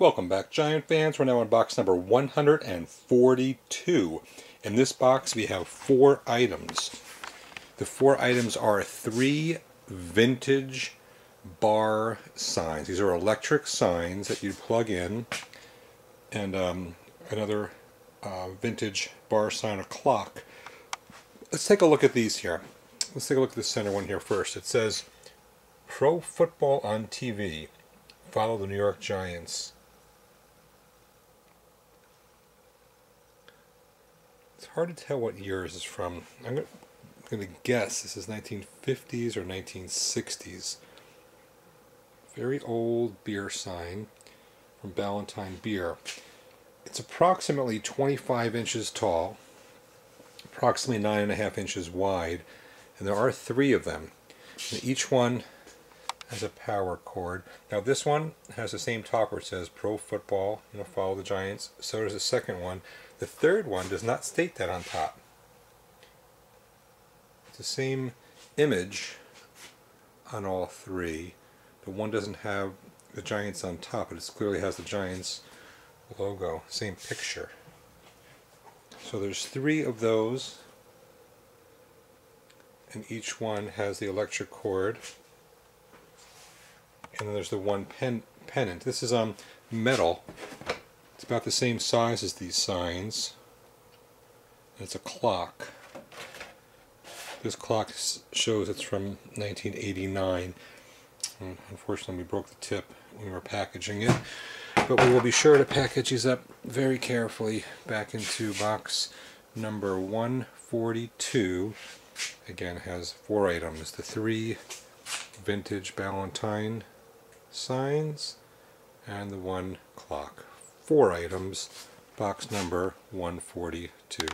Welcome back Giant fans. We're now on box number 142. In this box we have four items. The four items are three vintage bar signs. These are electric signs that you plug in and um, another uh, vintage bar sign, a clock. Let's take a look at these here. Let's take a look at the center one here first. It says Pro Football on TV. Follow the New York Giants. Hard to tell what year this is from. I'm going to guess this is 1950s or 1960s. Very old beer sign from Ballantine Beer. It's approximately 25 inches tall, approximately 9.5 inches wide, and there are three of them. And each one has a power cord. Now this one has the same top where it says Pro Football, you know, follow the Giants. So does the second one. The third one does not state that on top. It's the same image on all three, but one doesn't have the Giants on top, but it clearly has the Giants logo, same picture. So there's three of those, and each one has the electric cord. And then there's the one pen pennant. This is um metal it's about the same size as these signs. It's a clock. This clock shows it's from 1989. Unfortunately, we broke the tip when we were packaging it. But we will be sure to package these up very carefully back into box number 142. Again, has four items. The three vintage Ballantine signs and the one clock four items, box number 142.